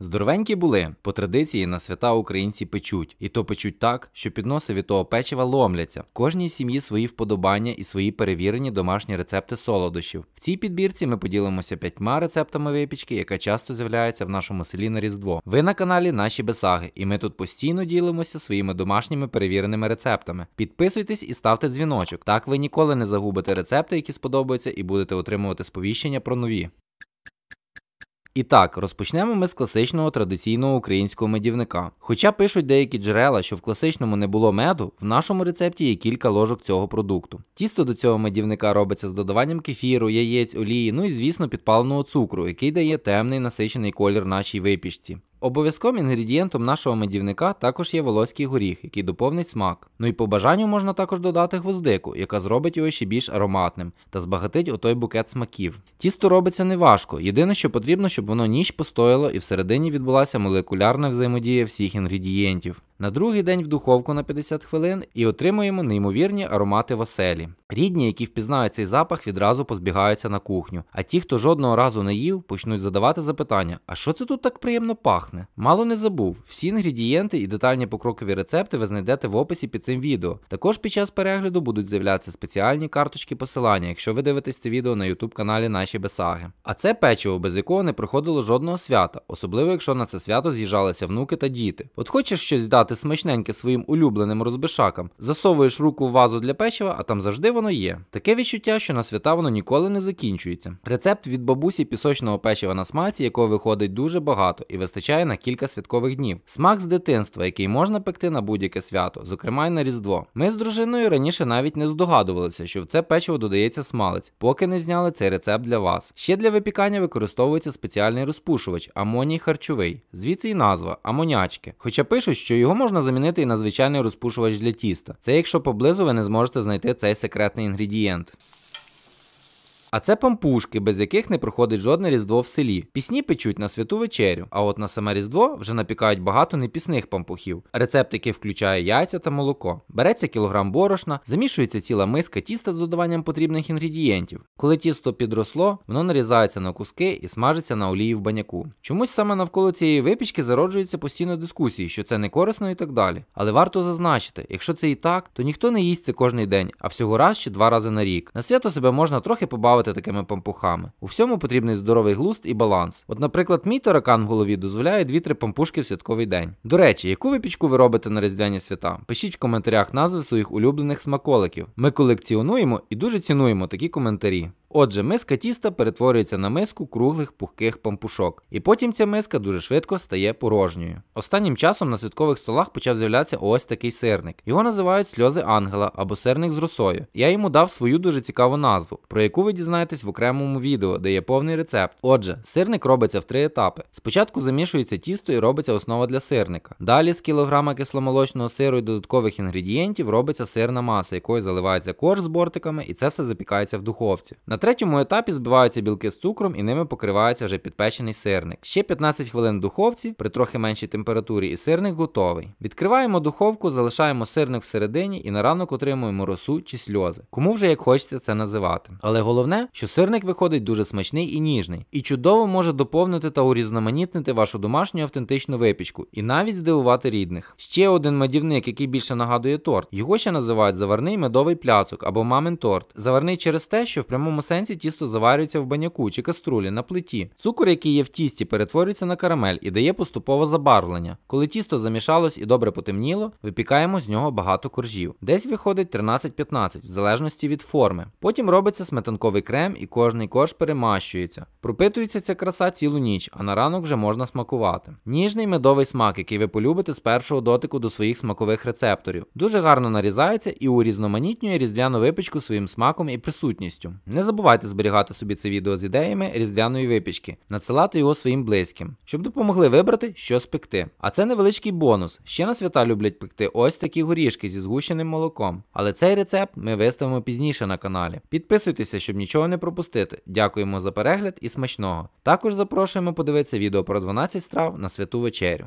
Здоровенькі були, по традиції на свята українці печуть, і то печуть так, що підноси від того печива ломляться. В кожній сім'ї свої вподобання і свої перевірені домашні рецепти солодощів. В цій підбірці ми поділимося п'ятьма рецептами випічки, яка часто з'являється в нашому селі на Різдво. Ви на каналі Наші Бесаги, і ми тут постійно ділимося своїми домашніми перевіреними рецептами. Підписуйтесь і ставте дзвіночок. Так ви ніколи не загубите рецепти, які сподобаються, і будете отримувати сповіщення про нові. І так, розпочнемо ми з класичного традиційного українського медівника. Хоча пишуть деякі джерела, що в класичному не було меду, в нашому рецепті є кілька ложок цього продукту. Тісто до цього медівника робиться з додаванням кефіру, яєць, олії, ну і звісно підпаленого цукру, який дає темний насичений колір нашій випічці. Обов'язковим інгредієнтом нашого медівника також є волоський горіх, який доповнить смак. Ну і по бажанню можна також додати гвоздику, яка зробить його ще більш ароматним та збагатить отой букет смаків. Тісто робиться неважко, єдине, що потрібно, щоб воно ніч постояло і всередині відбулася молекулярна взаємодія всіх інгредієнтів. На другий день в духовку на 50 хвилин і отримуємо неймовірні аромати в оселі. Рідні, які впізнають цей запах, відразу позбігаються на кухню. А ті, хто жодного разу не їв, почнуть задавати запитання: а що це тут так приємно пахне? Мало не забув, всі інгредієнти і детальні покрокові рецепти ви знайдете в описі під цим відео. Також під час перегляду будуть з'являтися спеціальні карточки посилання, якщо ви дивитесь це відео на YouTube каналі Наші Бесаги. А це печиво, без якого не проходило жодного свята, особливо якщо на це свято з'їжджалися внуки та діти. От хочеш щось дати дати смачненьке своїм улюбленим розбишакам, засовуєш руку в вазу для печива, а там завжди воно є. Таке відчуття, що на свята воно ніколи не закінчується. Рецепт від бабусі пісочного печива на смальці, якого виходить дуже багато і вистачає на кілька святкових днів. Смак з дитинства, який можна пекти на будь-яке свято, зокрема й на Різдво. Ми з дружиною раніше навіть не здогадувалися, що в це печиво додається смалець, поки не зняли цей рецепт для вас. Ще для випікання використовується спеціальний розпушувач амоній харчовий, звідси й назва амонячки. Хоча пишуть, що його можна замінити і на звичайний розпушувач для тіста. Це якщо поблизу ви не зможете знайти цей секретний інгредієнт. А це пампушки, без яких не проходить жодне різдво в селі. Пісні печуть на святу вечерю, а от на саме різдво вже напікають багато непісних пампухів. Рецепт, який включає яйця та молоко. Береться кілограм борошна, замішується ціла миска тіста з додаванням потрібних інгредієнтів. Коли тісто підросло, воно нарізається на куски і смажиться на олії в баняку. Чомусь саме навколо цієї випічки зароджуються постійно дискусії, що це не корисно і так далі. Але варто зазначити, якщо це і так, то ніхто не їсть це кожний день, а всього раз чи два рази на рік. На свято себе можна трохи побавити керувати такими пампухами. У всьому потрібний здоровий глуст і баланс. От, наприклад, мій таракан в голові дозволяє 2-3 пампушки в святковий день. До речі, яку випічку ви робите на різдвяні свята? Пишіть в коментарях назви своїх улюблених смаколиків. Ми колекціонуємо і дуже цінуємо такі коментарі. Отже, миска тіста перетворюється на миску круглих пухких пампушок, і потім ця миска дуже швидко стає порожньою. Останнім часом на святкових столах почав з'являтися ось такий сирник. Його називають сльози ангела або сирник з росою. Я йому дав свою дуже цікаву назву, про яку ви дізнаєтесь в окремому відео, де є повний рецепт. Отже, сирник робиться в три етапи. Спочатку замішується тісто і робиться основа для сирника. Далі з кілограма кисломолочного сиру і додаткових інгредієнтів робиться сирна маса, якою заливається корж з бортиками, і це все запікається в духовці. На третьому етапі збиваються білки з цукром і ними покривається вже підпечений сирник. Ще 15 хвилин в духовці при трохи меншій температурі, і сирник готовий. Відкриваємо духовку, залишаємо сирник всередині і на ранок отримуємо росу чи сльози. Кому вже як хочеться це називати. Але головне, що сирник виходить дуже смачний і ніжний, і чудово може доповнити та урізноманітнити вашу домашню автентичну випічку і навіть здивувати рідних. Ще один медівник, який більше нагадує торт. Його ще називають заварний медовий пляцок або мамин торт. Заварний через те, що в прямому сенсі сенсі тісто заварюється в баняку чи каструлі на плиті. Цукор, який є в тісті, перетворюється на карамель і дає поступове забарвлення. Коли тісто замішалось і добре потемніло, випікаємо з нього багато коржів. Десь виходить 13-15, в залежності від форми. Потім робиться сметанковий крем і кожний корж перемащується. Пропитується ця краса цілу ніч, а на ранок вже можна смакувати. Ніжний медовий смак, який ви полюбите з першого дотику до своїх смакових рецепторів. Дуже гарно нарізається і урізноманітнює різдвяну випічку своїм смаком і присутністю. Не забувайте забувайте зберігати собі це відео з ідеями різдвяної випічки, надсилати його своїм близьким, щоб допомогли вибрати, що спекти. А це невеличкий бонус. Ще на свята люблять пекти ось такі горішки зі згущеним молоком. Але цей рецепт ми виставимо пізніше на каналі. Підписуйтеся, щоб нічого не пропустити. Дякуємо за перегляд і смачного. Також запрошуємо подивитися відео про 12 страв на святу вечерю.